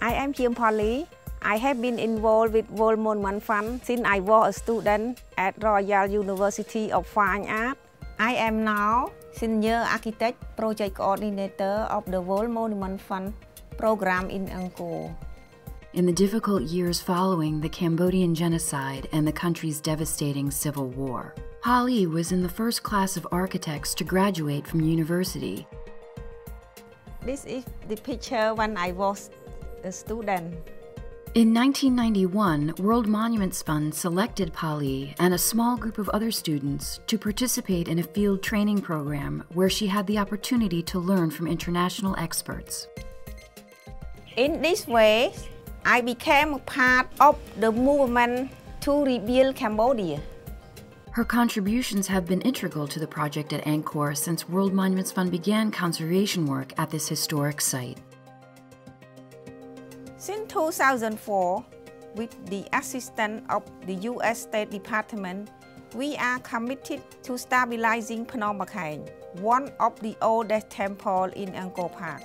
I am Chiem Polly. I have been involved with World Monument Fund since I was a student at Royal University of Fine Art. I am now Senior Architect Project Coordinator of the World Monument Fund program in Angkor. In the difficult years following the Cambodian genocide and the country's devastating civil war, Polly was in the first class of architects to graduate from university. This is the picture when I was a student. In 1991, World Monuments Fund selected Polly and a small group of other students to participate in a field training program where she had the opportunity to learn from international experts. In this way, I became a part of the movement to rebuild Cambodia. Her contributions have been integral to the project at Angkor since World Monuments Fund began conservation work at this historic site. Since 2004, with the assistance of the U.S. State Department, we are committed to stabilizing Phnom Bakheng, one of the oldest temples in Angkor Park.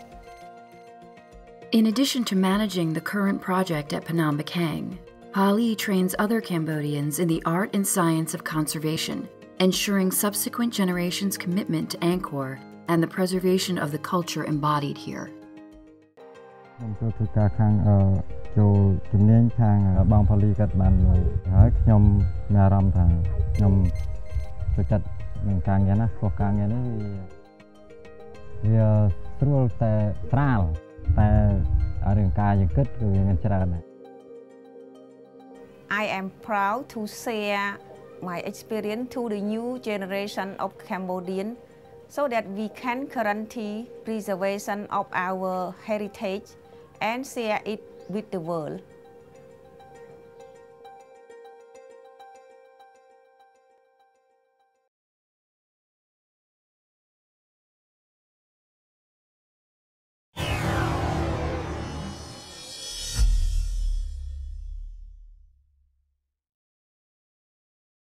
In addition to managing the current project at Phnom Bakheng, Polly trains other Cambodians in the art and science of conservation, ensuring subsequent generations' commitment to Angkor and the preservation of the culture embodied here. ខ្ញុំចូលធ្វើការខាងចូលជំនាញខាងបងផលីគាត់បានហើយខ្ញុំមានអារម្មណ៍ថាខ្ញុំចូលចិត្តនឹងការងារណាព្រោះការងារនេះវាស្រួលតែស្រាលតែរឿងការយើងគិតគឺវាមានច្រើនណាស់ I am proud to share my experience to the new generation of Cambodian so that we can guarantee preservation of our heritage and share it with the world.